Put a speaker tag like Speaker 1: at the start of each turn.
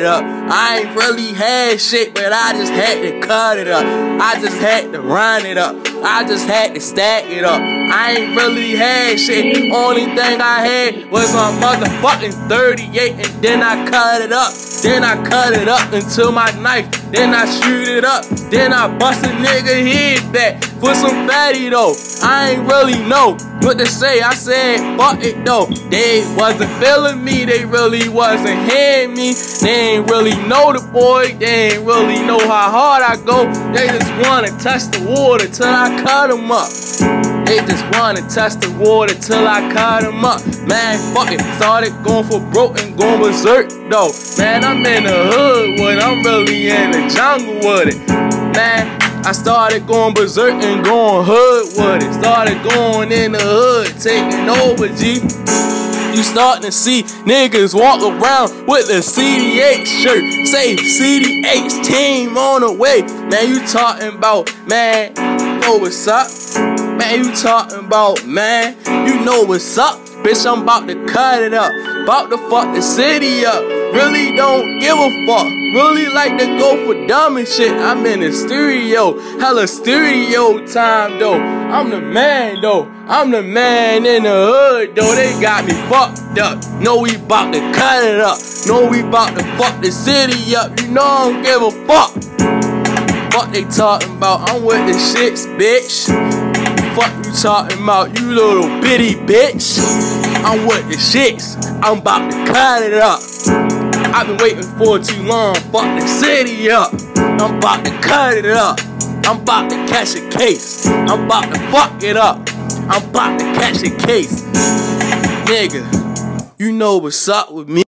Speaker 1: it up. I ain't really had shit, but I just had to cut it up. I just had to run it up. I just had to stack it up. I ain't really had shit. Only thing I had was my motherfucking 38, and then I cut it up. Then I cut it up into my knife. Then I shoot it up. Then I bust a nigga head back for some fatty though. I ain't really know what to say. I said, fuck it though. They wasn't feeling me. They really wasn't hearing me. They ain't really know the boy. They ain't really know how hard I go. They just wanna touch the water till I cut them up. They just wanna touch the water till I cut them up. Man, fuck it. Started going for broke and going berserk though. Man, I'm in the hood when I'm really in the jungle with it. Man, I started going berserk and going hood with it. Started going in the hood, taking over, G. You starting to see niggas walk around with a CDH shirt. Say CDH team on the way. Man, you talking about, man, you know what's up? Man, you talking about, man, you know what's up? Bitch, I'm about to cut it up. About to fuck the city up. Really don't give a fuck. Really like to go for dumb and shit. I'm in the stereo. Hella stereo time though. I'm the man though. I'm the man in the hood though. They got me fucked up. Know we about to cut it up. Know we about to fuck the city up. You know I don't give a fuck. Fuck they talking about? I'm with the shits, bitch. Fuck you talking about, you little bitty bitch. I'm with the shits. I'm about to cut it up. I've been waiting for too long. Fuck the city up. I'm about to cut it up. I'm about to catch a case. I'm about to fuck it up. I'm about to catch a case. Nigga, you know what's up with me.